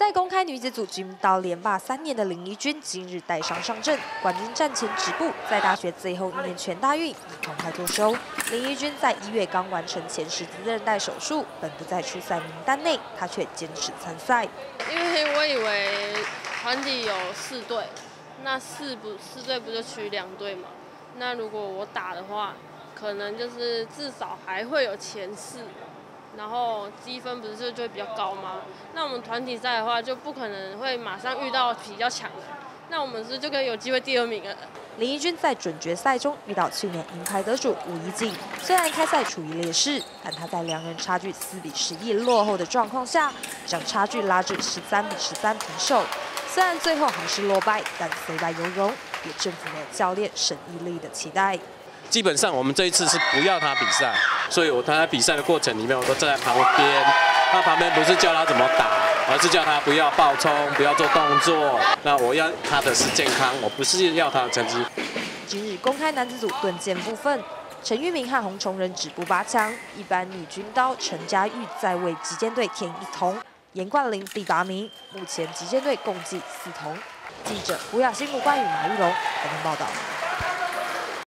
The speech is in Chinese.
在公开女子组军到连霸三年的林怡君，今日带伤上阵，冠军战前止步，在大学最后一年全大运以铜牌作收。林怡君在一月刚完成前十字韧带手术，本不在出赛名单内，她却坚持参赛。因为我以为团体有四队，那四不四队不就取两队嘛？那如果我打的话，可能就是至少还会有前四。然后积分不是就会比较高吗？那我们团体赛的话就不可能会马上遇到比较强的，那我们是就可以有机会第二名了。林怡君在准决赛中遇到去年银牌得主吴怡静，虽然开赛处于劣势，但她在两人差距四比十一落后的状况下，将差距拉至十三比十三平手。虽然最后还是落败，但虽败犹荣，也征服了教练沈毅力的期待。基本上我们这一次是不要他比赛，所以我他在比赛的过程里面，我都站在旁边。他旁边不是教他怎么打，而是叫他不要爆冲，不要做动作。那我要他的是健康，我不是要他的成绩。今日公开男子组盾剑部分，陈玉明和洪崇仁止步八强，一般女军刀陈佳玉在为击剑队添一铜，严冠霖第八名。目前击剑队共计四铜。记者胡雅欣、吴冠宇、马玉龙台湾报道。